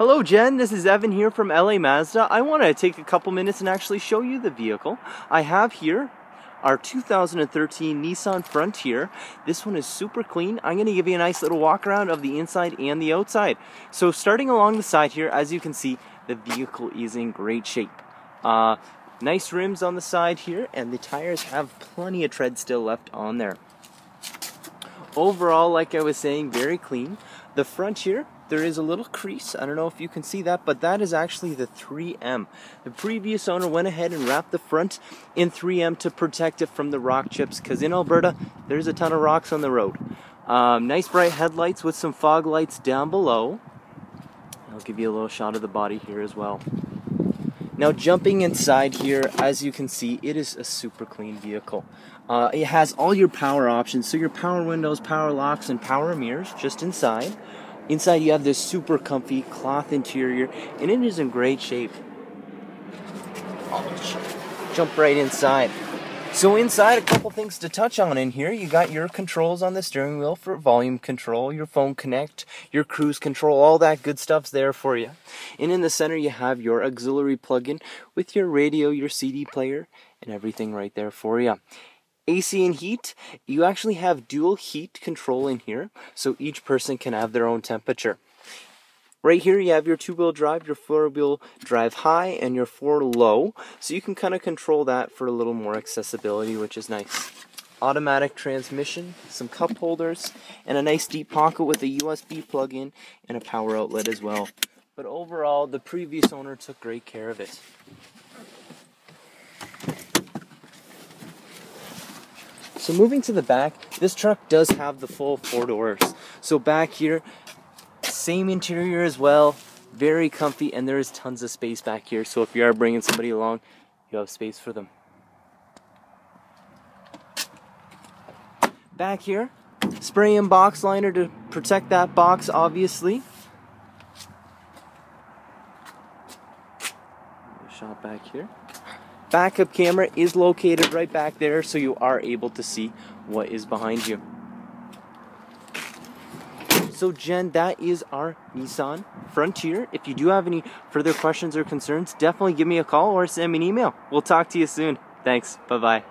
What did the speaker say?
Hello Jen, this is Evan here from LA Mazda. I want to take a couple minutes and actually show you the vehicle. I have here our 2013 Nissan Frontier. This one is super clean. I'm going to give you a nice little walk around of the inside and the outside. So starting along the side here, as you can see, the vehicle is in great shape. Uh, nice rims on the side here, and the tires have plenty of tread still left on there. Overall, like I was saying, very clean. The front here, there is a little crease. I don't know if you can see that, but that is actually the 3M. The previous owner went ahead and wrapped the front in 3M to protect it from the rock chips because in Alberta, there's a ton of rocks on the road. Um, nice bright headlights with some fog lights down below. I'll give you a little shot of the body here as well. Now jumping inside here, as you can see, it is a super clean vehicle. Uh, it has all your power options, so your power windows, power locks, and power mirrors just inside. Inside you have this super comfy cloth interior and it is in great shape. Jump right inside. So inside a couple things to touch on in here. You got your controls on the steering wheel for volume control, your phone connect, your cruise control, all that good stuff's there for you. And in the center you have your auxiliary plug-in with your radio, your CD player, and everything right there for you. AC and heat, you actually have dual heat control in here, so each person can have their own temperature. Right here you have your two-wheel drive, your four-wheel drive high, and your four low, so you can kind of control that for a little more accessibility, which is nice. Automatic transmission, some cup holders, and a nice deep pocket with a USB plug-in and a power outlet as well. But overall, the previous owner took great care of it. So moving to the back, this truck does have the full four doors. So back here, same interior as well, very comfy, and there is tons of space back here. So if you are bringing somebody along, you have space for them. Back here, spray in box liner to protect that box, obviously. Shot back here. Backup camera is located right back there so you are able to see what is behind you. So Jen, that is our Nissan Frontier. If you do have any further questions or concerns, definitely give me a call or send me an email. We'll talk to you soon. Thanks. Bye-bye.